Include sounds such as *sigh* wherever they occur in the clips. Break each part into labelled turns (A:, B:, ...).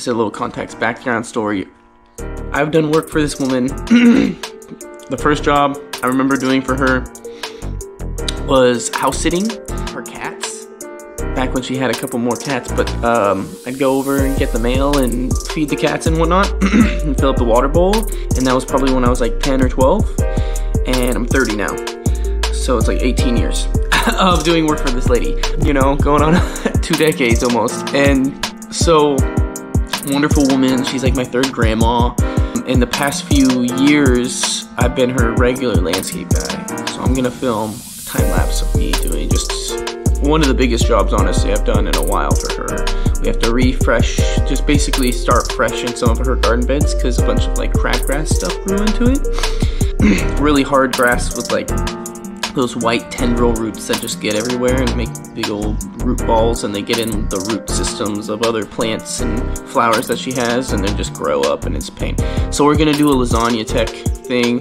A: just a little context background story. I've done work for this woman. *clears throat* the first job I remember doing for her was house sitting her cats back when she had a couple more cats. But um, I'd go over and get the mail and feed the cats and whatnot *clears throat* and fill up the water bowl. And that was probably when I was like 10 or 12. And I'm 30 now. So it's like 18 years *laughs* of doing work for this lady, you know, going on *laughs* two decades almost. And so, wonderful woman. She's like my third grandma. In the past few years, I've been her regular landscape guy. So I'm gonna film a time lapse of me doing just one of the biggest jobs, honestly, I've done in a while for her. We have to refresh, just basically start fresh in some of her garden beds because a bunch of like crabgrass stuff grew into it. *clears throat* really hard grass with like those white tendril roots that just get everywhere and make big old root balls and they get in the root systems of other plants and flowers that she has and they just grow up and it's pain. So we're gonna do a lasagna tech thing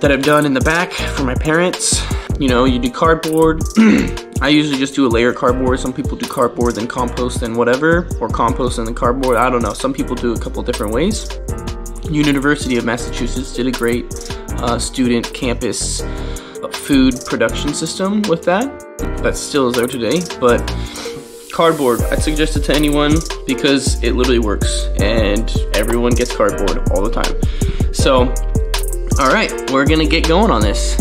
A: that I've done in the back for my parents. You know, you do cardboard. *clears throat* I usually just do a layer cardboard. Some people do cardboard then compost and whatever, or compost and then cardboard. I don't know. Some people do a couple different ways. University of Massachusetts did a great uh, student campus food production system with that. That still is there today, but cardboard, I'd suggest it to anyone because it literally works and everyone gets cardboard all the time. So, all right, we're gonna get going on this.